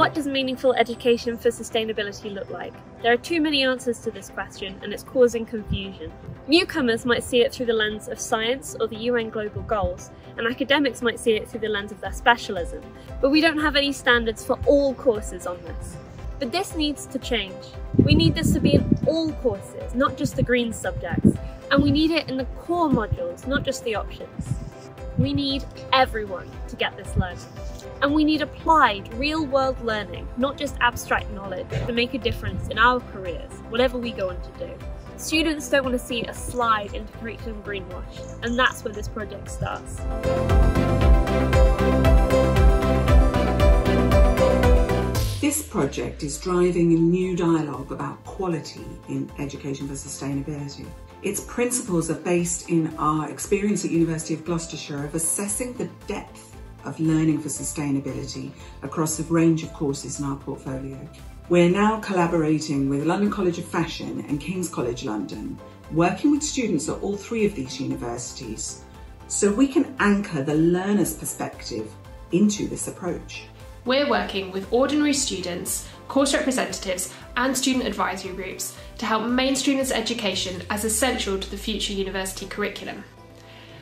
What does meaningful education for sustainability look like? There are too many answers to this question and it's causing confusion. Newcomers might see it through the lens of science or the UN global goals, and academics might see it through the lens of their specialism, but we don't have any standards for all courses on this. But this needs to change. We need this to be in all courses, not just the green subjects, and we need it in the core modules, not just the options. We need everyone to get this learning. And we need applied, real world learning, not just abstract knowledge, to make a difference in our careers, whatever we go on to do. Students don't want to see a slide into curriculum greenwash, and that's where this project starts. This project is driving a new dialogue about quality in education for sustainability. Its principles are based in our experience at University of Gloucestershire of assessing the depth of learning for sustainability across a range of courses in our portfolio. We're now collaborating with London College of Fashion and King's College London, working with students at all three of these universities so we can anchor the learner's perspective into this approach. We're working with ordinary students, course representatives and student advisory groups to help mainstream this education as essential to the future university curriculum.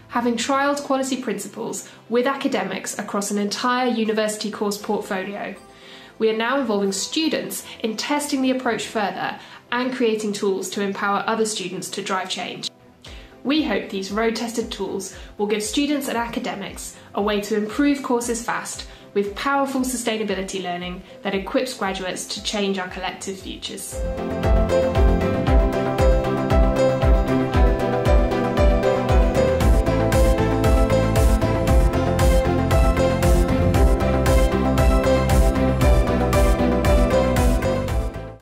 Having trialled quality principles with academics across an entire university course portfolio, we are now involving students in testing the approach further and creating tools to empower other students to drive change. We hope these road tested tools will give students and academics a way to improve courses fast with powerful sustainability learning that equips graduates to change our collective futures.